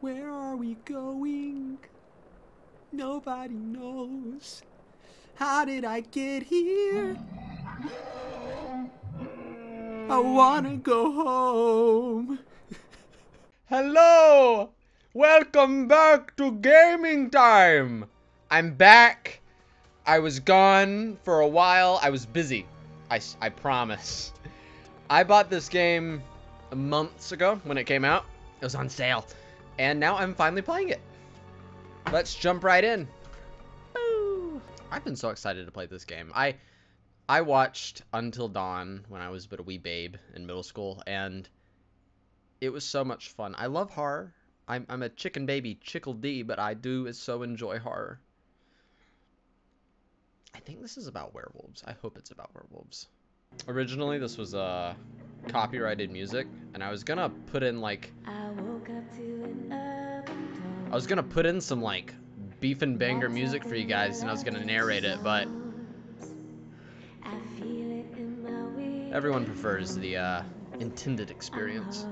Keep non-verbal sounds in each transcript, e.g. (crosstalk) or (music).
Where are we going? Nobody knows. How did I get here? I wanna go home. Hello! Welcome back to gaming time! I'm back. I was gone for a while. I was busy. I, I promise. I bought this game months ago when it came out. It was on sale. And now I'm finally playing it. Let's jump right in. Boo! I've been so excited to play this game. I I watched Until Dawn when I was but a wee babe in middle school, and it was so much fun. I love horror. I'm, I'm a chicken baby, chickle D, but I do so enjoy horror. I think this is about werewolves. I hope it's about werewolves. Originally, this was uh, copyrighted music, and I was gonna put in like I woke up to an urban I was gonna put in some like beef and banger music for you guys, and I was gonna narrate it, but I feel it in my way. everyone prefers the uh, intended experience.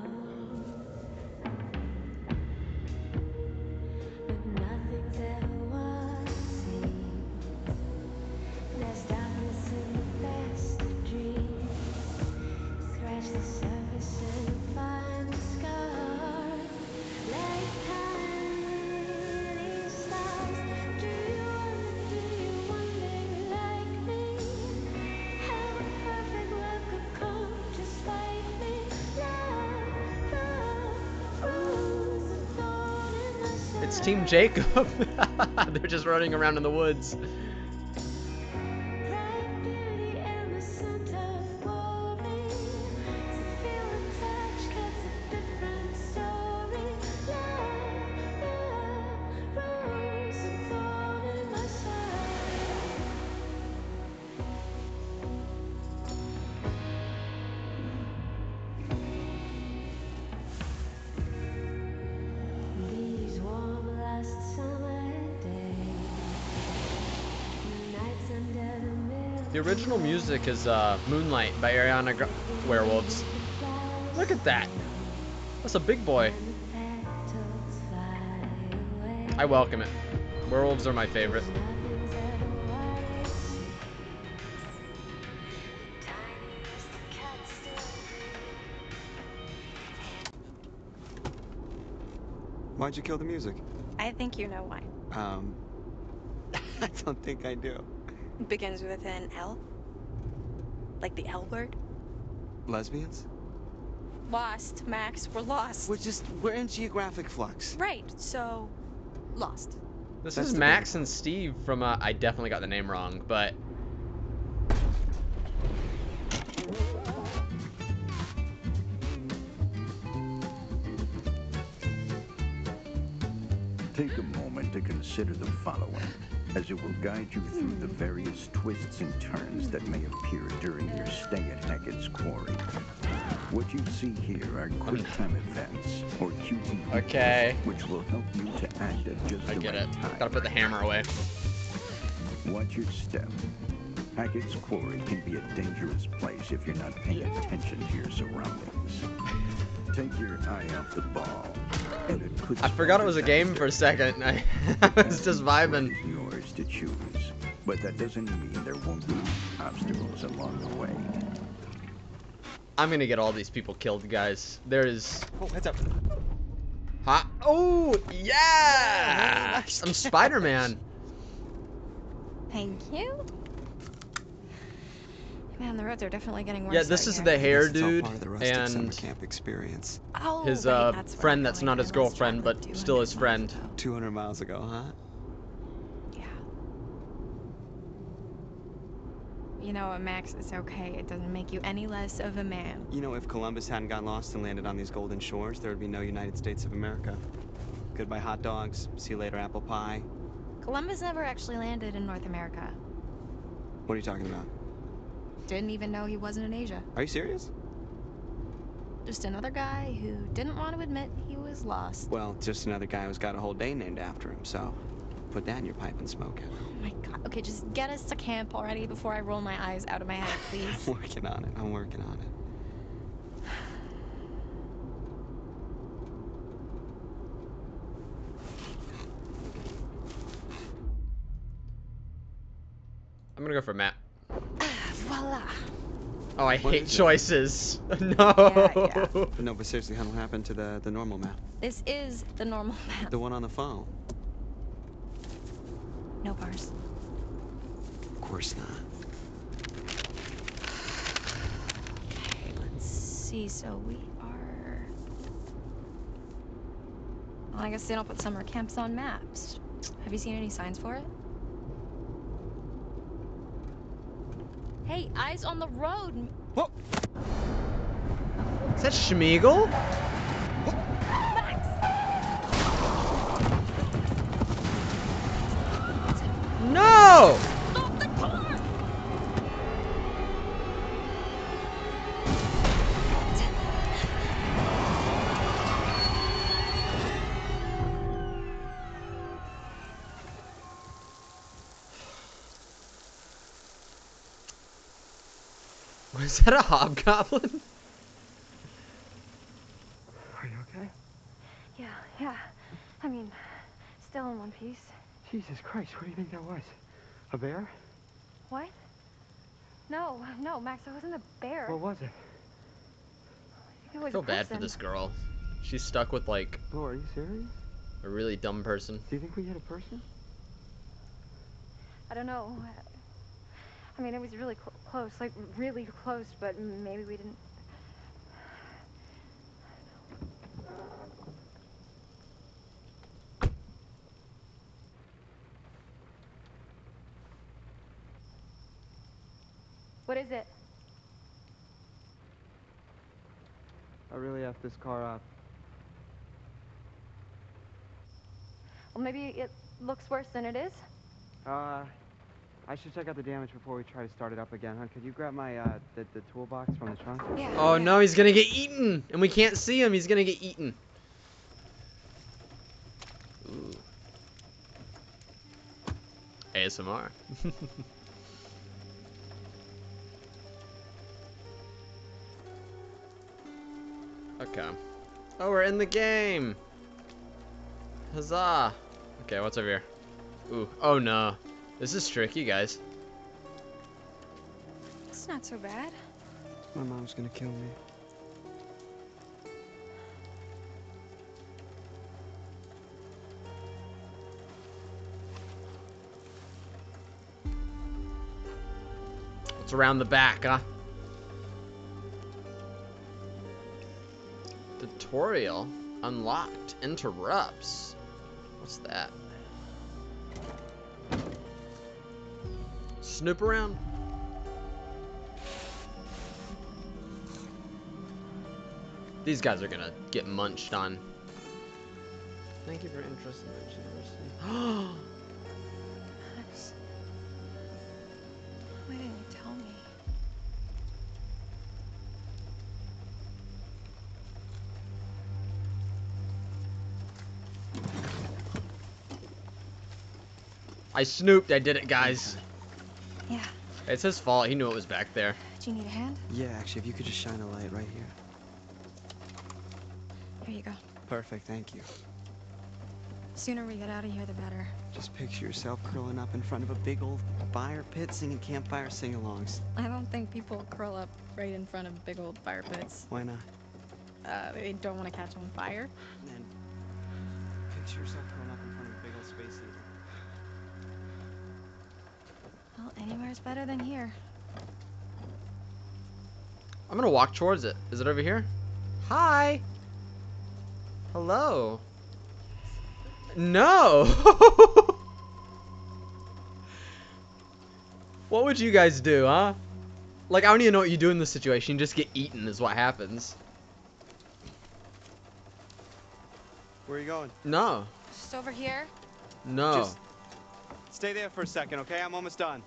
Jacob. (laughs) They're just running around in the woods. The original music is uh, Moonlight by Ariana Gra- Werewolves. Look at that. That's a big boy. I welcome it. Werewolves are my favorite. Why'd you kill the music? I think you know why. Um, (laughs) I don't think I do. It begins with an L. Like the L word. Lesbians? Lost, Max. We're lost. We're just, we're in geographic flux. Right, so lost. This That's is the Max and Steve from, uh, I definitely got the name wrong, but Take a moment to consider the following, as it will guide you through the various twists and turns that may appear during your stay at Hackett's Quarry. What you see here are quick time events, or QTE, Okay. which will help you to act at just I the get right it. time. Gotta put the hammer away. Watch your step. Hackett's Quarry can be a dangerous place if you're not paying attention to your surroundings. Take your eye off the ball. and it could I forgot it was a game for a second. (laughs) I was just vibing. It's yours to choose, but that doesn't mean there won't be obstacles along the way. I'm gonna get all these people killed, guys. There is. Oh, heads up. Huh? Oh, yeah! I'm Spider Man. (laughs) Thank you. Man, the roads are definitely getting worse. Yeah, this out is here. the hair dude part of the rustic summer and camp experience. Oh, his uh, that's friend that's not his girlfriend, but still his friend. 200 miles ago, huh? Yeah. You know what, Max? It's okay. It doesn't make you any less of a man. You know, if Columbus hadn't gotten lost and landed on these golden shores, there would be no United States of America. Goodbye hot dogs. See you later apple pie. Columbus never actually landed in North America. What are you talking about? Didn't even know he wasn't in Asia. Are you serious? Just another guy who didn't want to admit he was lost. Well, just another guy who's got a whole day named after him, so put that in your pipe and smoke it. Oh my god. Okay, just get us to camp already before I roll my eyes out of my head, please. (laughs) I'm working on it. I'm working on it. I'm gonna go for Matt. Ah, (sighs) voila. Oh, I what hate choices. (laughs) no. Yeah, yeah. But no, but seriously, what happened to the the normal map? This is the normal map. The one on the phone. No bars. Of course not. Okay, let's see. So we are. Well, I guess they don't put summer camps on maps. Have you seen any signs for it? Hey, eyes on the road. Whoa! Is that Schmiegel? No! Stop! Was that a hobgoblin? Are you okay? Yeah, yeah. I mean, still in one piece. Jesus Christ, what do you think that was? A bear? What? No, no, Max, it wasn't a bear. What was it? I it was I feel bad for this girl. She's stuck with like Flo, are you serious? a really dumb person. Do you think we hit a person? I don't know. I mean, it was really cl- close, like really close, but maybe we didn't. Is it? I really effed this car up. Well, maybe it looks worse than it is. Uh, I should check out the damage before we try to start it up again, huh? Could you grab my, uh, the, the toolbox from the trunk? Yeah. Oh no, he's gonna get eaten! And we can't see him, he's gonna get eaten. Ooh. ASMR. (laughs) okay. Oh, we're in the game! Huzzah! Okay, what's over here? Ooh, oh no. This is tricky, guys. It's not so bad. My mom's gonna kill me. It's around the back, huh? Tutorial unlocked. Interrupts. What's that? Snoop around? These guys are gonna get munched on. Thank you for interest in Ridge University. (gasps) (gasps) (gasps) I snooped. I did it, guys. Yeah. It's his fault. He knew it was back there. Do you need a hand? Yeah, actually, if you could just shine a light right here. Here you go. Perfect, thank you. The Sooner we get out of here, the better. Just picture yourself curling up in front of a big old fire pit singing campfire sing-alongs. I don't think people curl up right in front of big old fire pits. Why not? Uh, they don't want to catch on fire. And then picture yourself anywhere's better than here. I'm gonna walk towards it. Is it over here? Hi. Hello. No. (laughs) what would you guys do, huh? Like, I don't even know what you do in this situation. You just get eaten is what happens. Where are you going? No. Just over here. No. Just stay there for a second, okay? I'm almost done.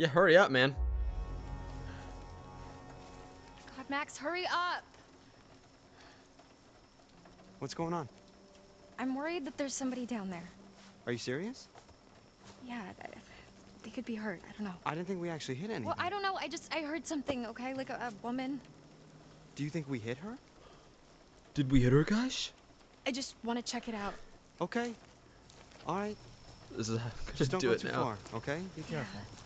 Yeah, hurry up, man. God, Max, hurry up. What's going on? I'm worried that there's somebody down there. Are you serious? Yeah, th- they could be hurt. I don't know. I didn't think we actually hit anything. Well, I don't know. I just I heard something. Okay, like a, a woman. Do you think we hit her? Did we hit her, guys? I just want to check it out. Okay. All right. This is I'm (laughs) Just don't do go it too now. far. Okay. Be careful. Yeah.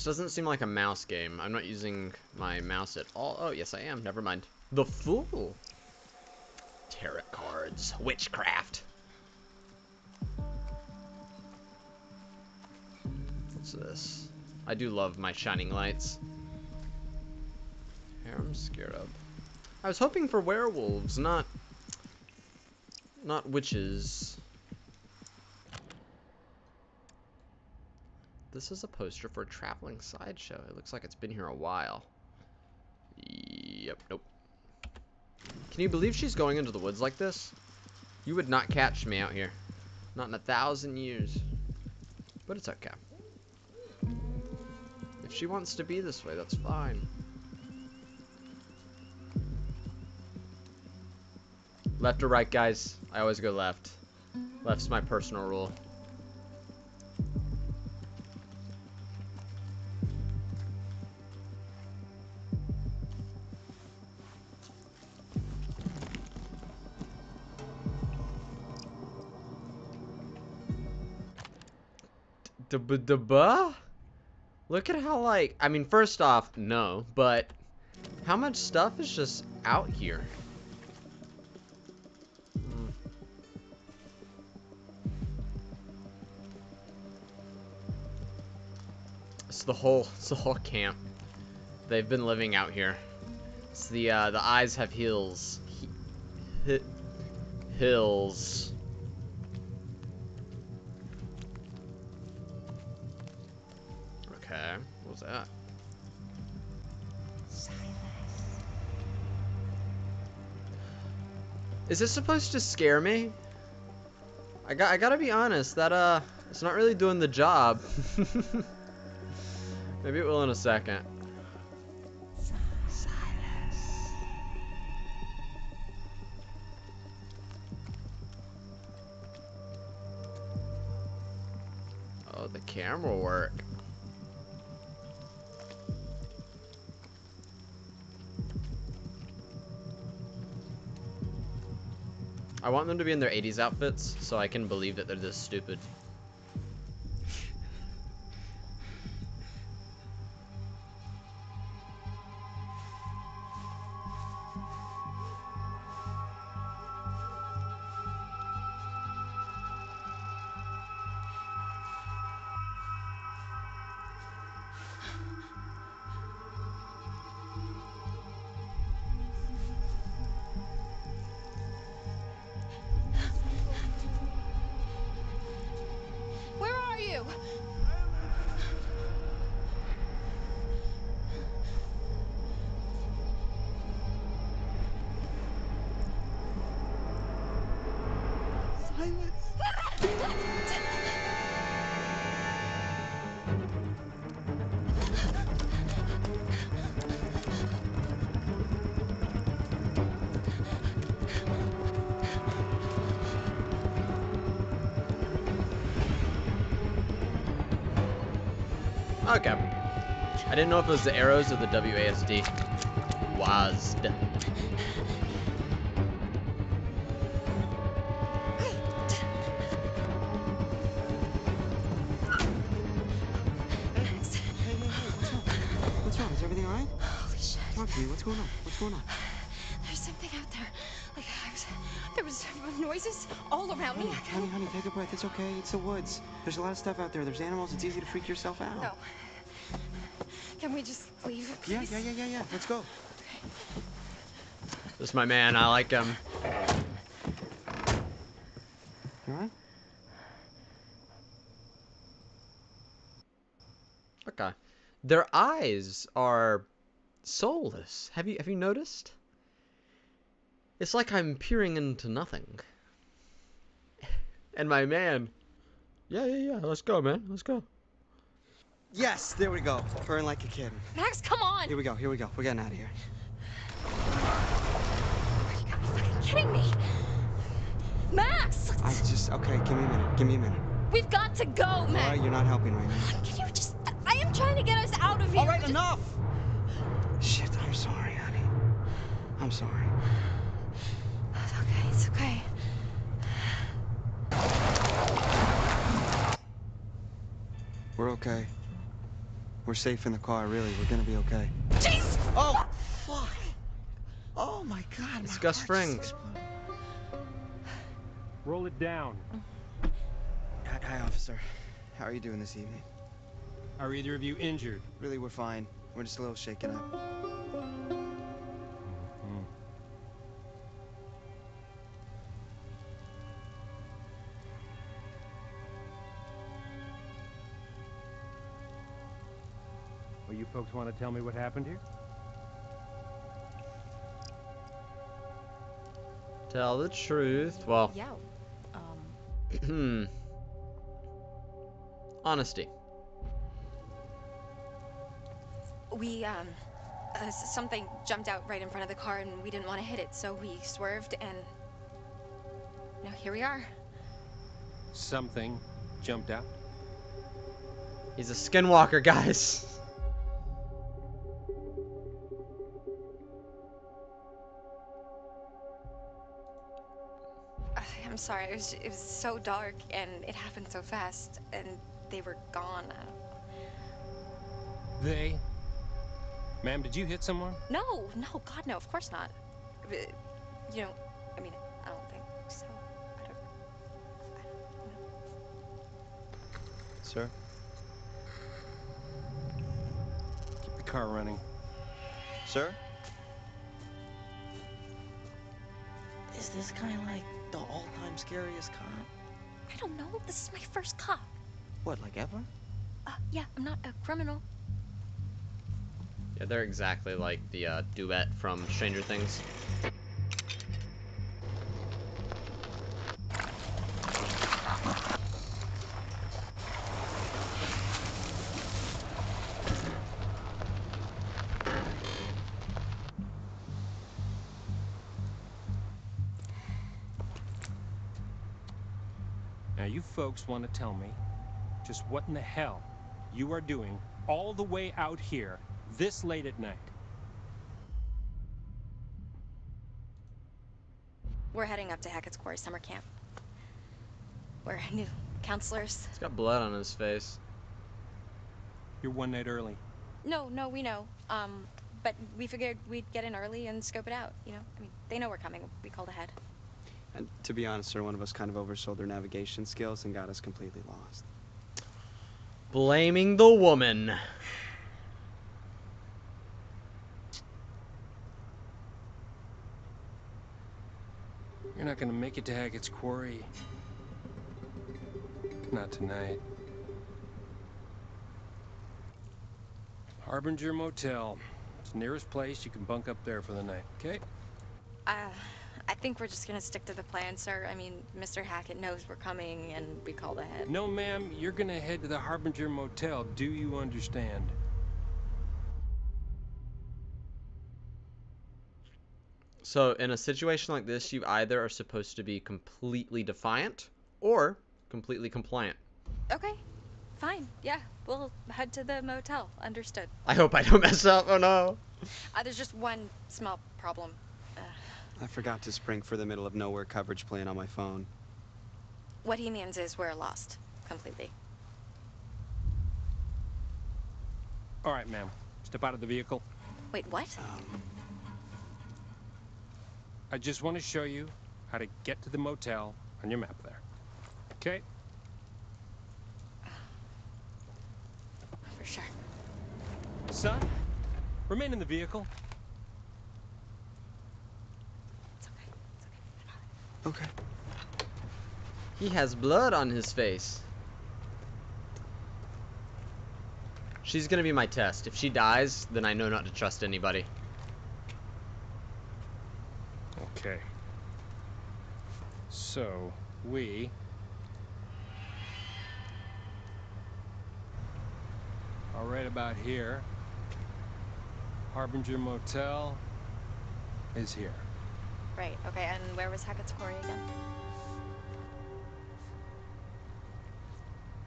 This doesn't seem like a mouse game. I'm not using my mouse at all. Oh, yes, I am. Never mind. The Fool. Tarot cards. Witchcraft. What's this? I do love my shining lights. Here, I'm scared Scarab. I was hoping for werewolves, not... Not witches. This is a poster for a traveling sideshow. It looks like it's been here a while. Yep, nope. Can you believe she's going into the woods like this? You would not catch me out here. Not in a thousand years. But it's okay. If she wants to be this way, that's fine. Left or right, guys? I always go left. Left's my personal rule. Da-ba-da-ba? Look at how, like, I mean, first off, no, but how much stuff is just out here? It's the whole, (laughs) it's the whole camp. They've been living out here. It's the, uh, the eyes have heels. He, hi- hills. Is this supposed to scare me? I got I gotta be honest, that uh it's not really doing the job. (laughs) Maybe it will in a second. Oh, the camera work. I want them to be in their 80s outfits so I can believe that they're this stupid. Okay. I didn't know if it was the arrows or the WASD. WASD. It's okay. It's the woods. There's a lot of stuff out there. There's animals. It's easy to freak yourself out. No. Can we just leave, Yeah, please? yeah, yeah, yeah, yeah. Let's go. This is my man. I like him. You all right? Okay. Their eyes are soulless. Have you have you noticed? It's like I'm peering into nothing. And my man. Yeah, yeah, yeah. Let's go, man. Let's go. Yes, there we go. Purring like a kid. Max, come on! Here we go. Here we go. We're getting out of here. You gotta be fucking kidding me! Max! I just okay. Give me a minute. Give me a minute. We've got to go, All Max! right, you're not helping right now. Can you just... I am trying to get us out of here. All right, Just- enough. Shit, I'm sorry, honey. I'm sorry. It's okay, it's okay. We're okay. We're safe in the car, really. We're gonna be okay. Jeez! Oh, fuck! Oh my god, It's my Gus heart just Fring. Roll it down. Hi, hi, officer. How are you doing this evening? Are either of you injured? Really, we're fine. We're just a little shaken up. You folks want to tell me what happened here? Tell the truth. Well, Yeah. Um, hmm. (clears throat) Honesty. we, um, uh, something jumped out right in front of the car and we didn't want to hit it, so we swerved and. Now here we are. Something jumped out. He's a skinwalker, (laughs) guys. It was, it was so dark and it happened so fast, and they were gone. They? Ma'am, did you hit someone? no, no, God, no. Of course not. You know, I mean, I don't think so. I don't. I don't know. Sir? Keep the car running. Sir? Is this guy like the all-time scariest cop? I don't know. This is my first cop. What, like ever? Uh, yeah, I'm not a criminal. Yeah, they're exactly like the uh, duet from Stranger Things. Folks want to tell me just what in the hell you are doing all the way out here this late at night? We're heading up to Hackett's Quarry summer camp. We're new counselors. He's got blood on his face. You're one night early. No, no, we know. Um, but we figured we'd get in early and scope it out. You know, I mean, they know we're coming. We called ahead. And to be honest, sir, one of us kind of oversold their navigation skills and got us completely lost. Blaming the woman. You're not gonna make it to Hackett's Quarry. Not tonight. Harbinger Motel. It's the nearest place you can bunk up there for the night, okay? Uh, I think we're just gonna stick to the plan, sir. I mean, Mr. Hackett knows we're coming, and we called ahead. No, ma'am, you're gonna head to the Harbinger Motel. Do you understand? So, in a situation like this, you either are supposed to be completely defiant or completely compliant. Okay, fine. Yeah, we'll head to the motel. Understood. I hope I don't mess up. Oh no. Uh, there's just one small problem. I forgot to spring for the middle of nowhere coverage plan on my phone. what he means is we're lost completely. All right, ma'am. Step out of the vehicle. Wait, what? Um, I just want to show you how to get to the motel on your map there. Okay? For sure. Son, remain in the vehicle. It's okay. It's okay. He has blood on his face. She's gonna be my test. If she dies, then I know not to trust anybody. Okay. So, we are right about here. Harbinger Motel is here. Right. Okay. And where was Hackett's Quarry again?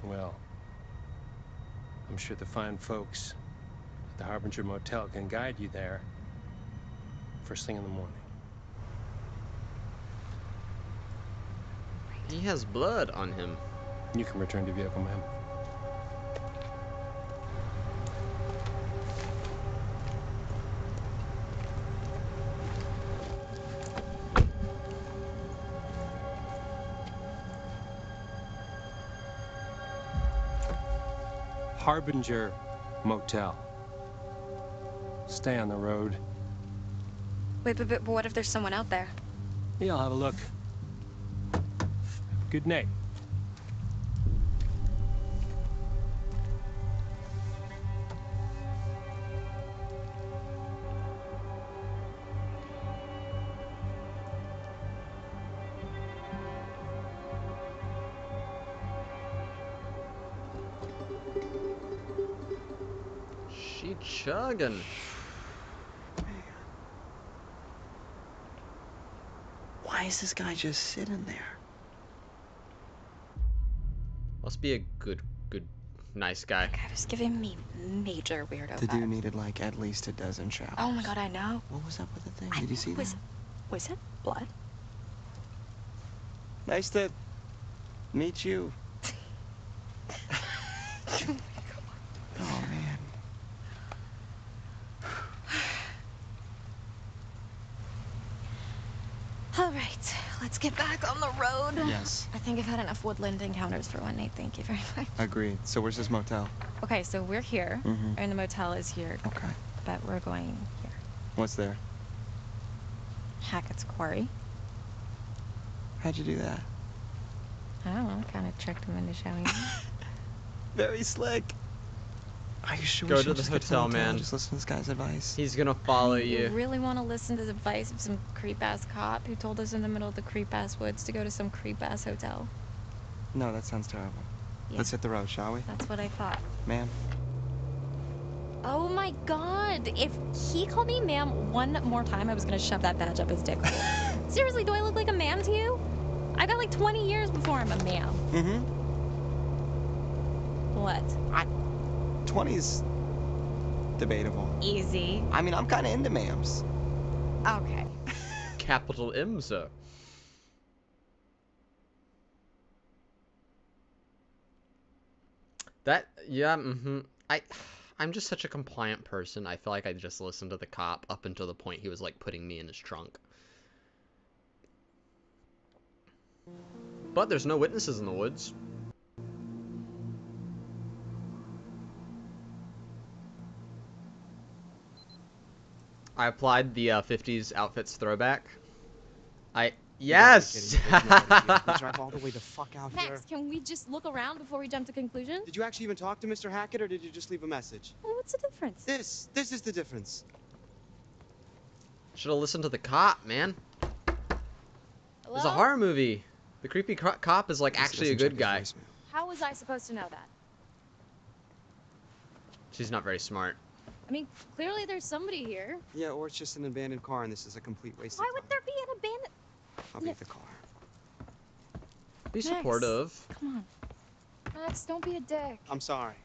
Well, I'm sure the fine folks at The Harbinger Motel can guide you there first thing in the morning. He has blood on him. You can return to vehicle, ma'am. Harbinger Motel. Stay on the road. Wait, but, but what if there's someone out there? Yeah, I'll have a look. Good night. She chugging. Why is this guy just sitting there? Must be a good, good, nice guy. Guy was giving me major weirdo The dude needed like at least a dozen showers. Oh my god, I know. What was up with the thing? I Did you see was, that? Was it blood? Nice to meet you. (laughs) oh man. All right, let's get back on the road. Yes. I think I've had enough woodland encounters for one night. Thank you very much. Agreed. So where's this motel? Okay, so we're here, Mhm. and the motel is here, Okay. but we're going here. What's there? Hackett's Quarry. How'd you do that? I don't know, kind of tricked him into showing me. (laughs) Very slick. Are you sure Go to should the just to hotel, the motel and man. Just listen to this guy's advice. He's gonna follow you. really want to listen to the advice of some creep ass cop who told us in the middle of the creep ass woods to go to some creep ass hotel? No, that sounds terrible. Yeah. Let's hit the road, shall we? That's what I thought. Ma'am. Oh my god! If he called me ma'am one more time, I was gonna shove that badge up his dick. (laughs) Seriously, do I look like a ma'am to you? I got like 20 years before I'm a ma'am. Mm-hmm. What? 20's debatable. Easy. I mean, I'm kind of into ma'ams. Okay. (laughs) Capital M, sir. That yeah, mm-hmm. I I'm just such a compliant person. I feel like I just listened to the cop up until the point he was like putting me in his trunk. But there's no witnesses in the woods. I applied the uh, 50s outfits throwback. I yes. drive all the way the fuck out here. Max, can we just look around before we jump to conclusions? Did you actually even talk to Mr. Hackett, or did you just leave a message? Well, what's the difference? This, this is the difference. Should have listened to the cop, man. Hello? It's a horror movie. The creepy co- cop is like Listen, actually a good guy. How was I supposed to know that? She's not very smart. I mean, clearly there's somebody here. Yeah, or it's just an abandoned car, and this is a complete waste Why of would there be an abandoned? I'll be at the car. Be Max. supportive. Come on. Max, don't be a dick. I'm sorry.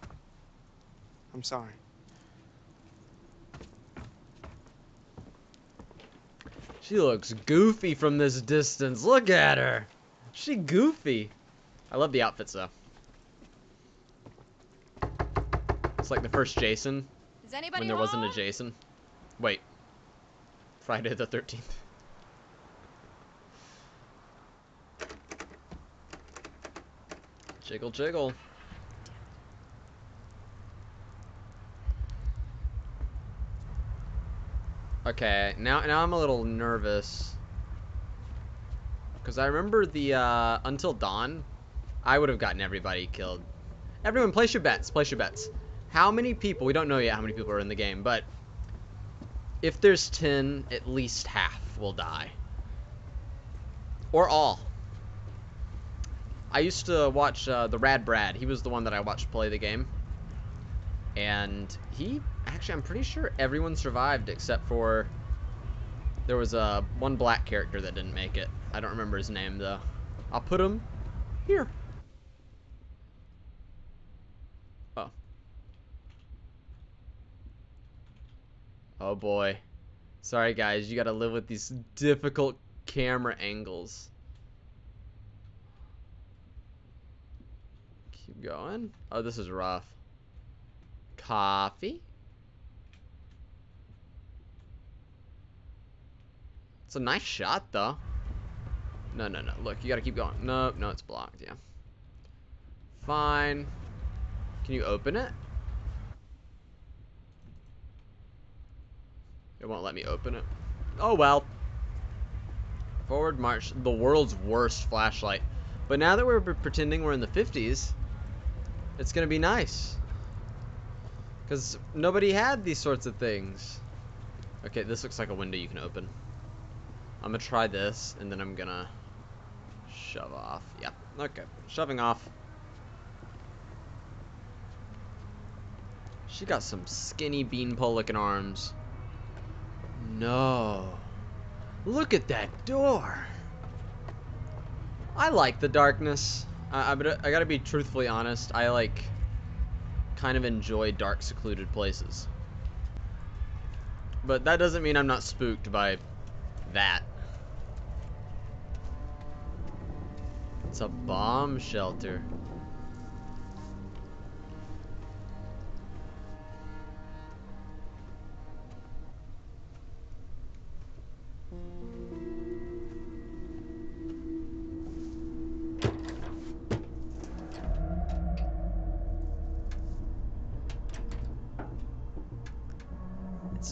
I'm sorry. She looks goofy from this distance. Look at her. She goofy. I love the outfits though. It's like the first Jason Is anybody when there wasn't a? Jason. Wait. Friday the 13th. Jiggle jiggle. Okay, now now I'm a little nervous. Cause I remember the uh, Until Dawn, I would have gotten everybody killed. Everyone, place your bets. Place your bets. How many people? We don't know yet how many people are in the game, but if there's ten, at least half will die, or all. I used to watch uh, the Rad Brad. He was the one that I watched play the game, and he actually I'm pretty sure everyone survived except for there was a one black character that didn't make it. I don't remember his name though. I'll put him here. Oh boy. Sorry guys, you gotta live with these difficult camera angles. Keep going. Oh, this is rough. Coffee? It's a nice shot though. No, no, no. Look, you gotta keep going. No, no, it's blocked, yeah. Fine. Can you open it? It won't let me open it. Oh well. Forward march, the world's worst flashlight. But now that we're pretending we're in the 50s, it's gonna be nice. Because nobody had these sorts of things. Okay, this looks like a window you can open. I'm gonna try this, and then I'm gonna shove off. Yep, okay. Shoving off. She got some skinny beanpole looking arms. No. Look at that door. I like the darkness. I, I, I gotta be truthfully honest. I like kind of enjoy dark, secluded places. But that doesn't mean I'm not spooked by that. It's a bomb shelter.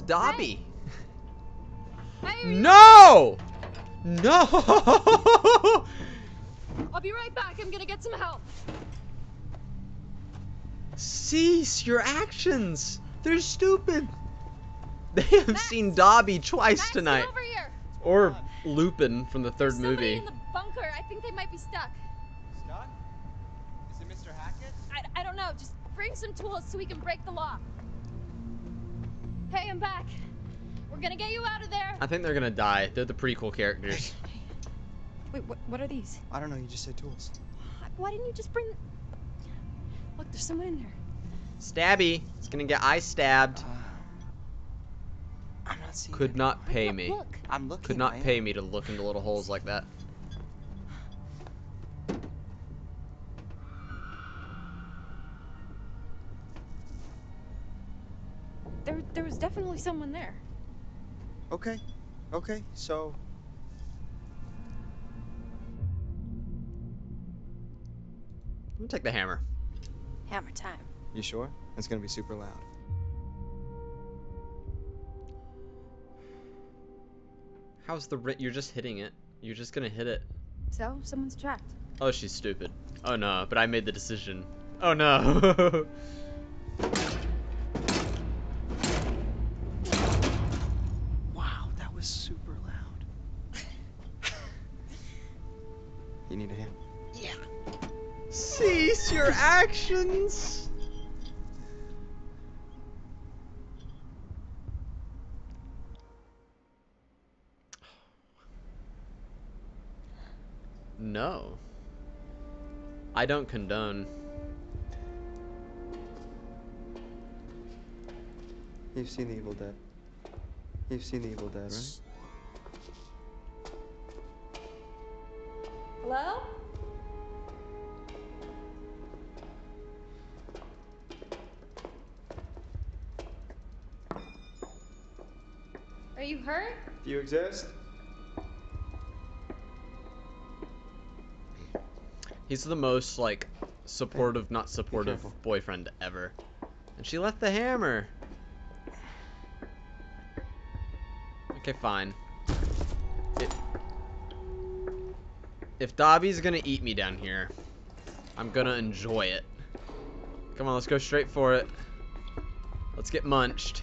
Dobby. Hey, No! No! (laughs) I'll be right back. I'm gonna get some help. Cease your actions. They're stupid. They have seen Dobby twice Max, tonight. Get over here. Or Lupin from the third Somebody movie. in the bunker. I think they might be stuck. Scott? Is it Mr. Hackett? I, I don't know. Just bring some tools so we can break the lock. Hey, I'm back. We're gonna get you out of there. I think they're gonna die. They're the prequel characters. (laughs) Wait, what, what are these? I don't know, you just said tools. Why didn't you just bring? Look, there's someone in there. Stabby. It's gonna get eye stabbed. Uh, I'm not seeing Could not pay Look, me. Look. I'm looking. Could not pay me to look into little holes like that. There, was definitely someone there. Okay. Okay, so I'm gonna take the hammer. Hammer time. you sure? It's gonna be super loud. How's the ri- You're just hitting it. You're just gonna hit it. So, someone's trapped. Oh, she's stupid. Oh no, but I made the decision. Oh no. (laughs) was super loud. you need a hand? Yeah. Cease your actions. No. I don't condone. You've seen The Evil Dead. You've seen The Evil Dead, right? Hello? Are you hurt? Do you exist? He's the most like supportive, not supportive boyfriend ever. And she left the hammer. Okay, fine. If, if Dobby's gonna eat me down here, I'm gonna enjoy it. Come on, let's go straight for it. Let's get munched.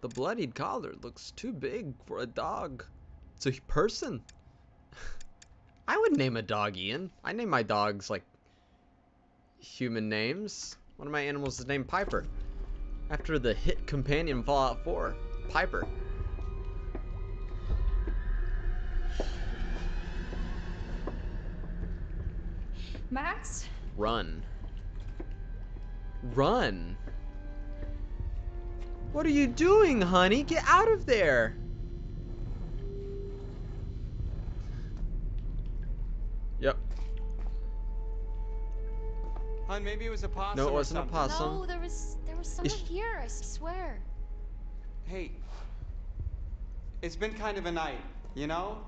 The bloodied collar looks too big for a dog. It's a person. (laughs) I would name a dog Ian. I name my dogs like human names. One of my animals is named Piper. After the hit companion Fallout 4, Piper. Max? Run. Run. What are you doing, honey? Get out of there. Hun, maybe it was a possum No, it wasn't a possum. No, there was there was someone Is- here. I swear. Hey, it's been kind of a night, you know?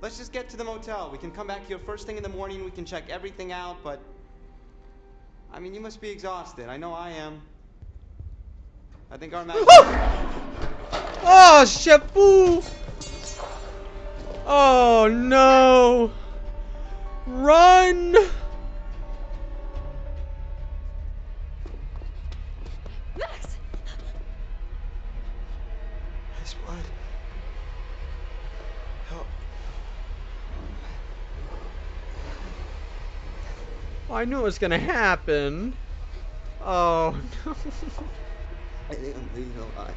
Let's just get to the motel. We can come back here first thing in the morning. We can check everything out, but. I mean, you must be exhausted. I know I am. I think our (laughs) match. Oh, Shabu! Oh no! Run! I knew it was gonna happen. Oh no. (laughs) I didn't leave you alive.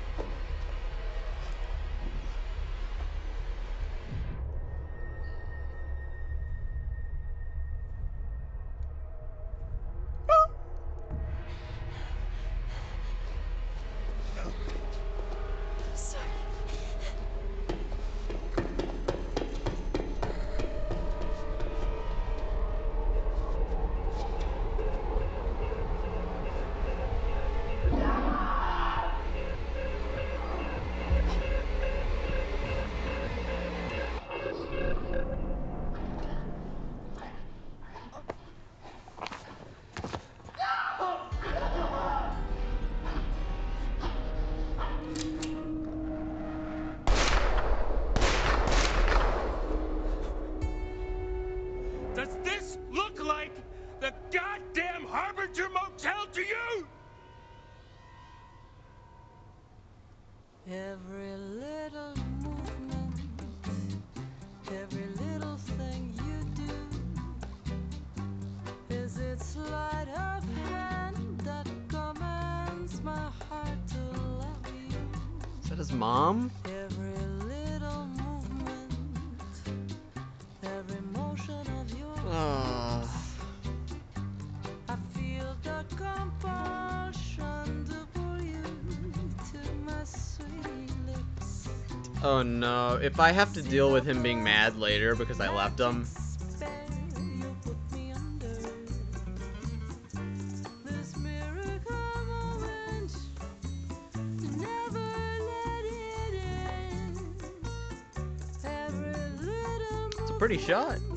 Is that his mom? Every little movement, every motion of yours. I feel the compulsion to pull you to my sweet lips. Oh no. If I have to deal with him being mad later because I left him. Pretty shot.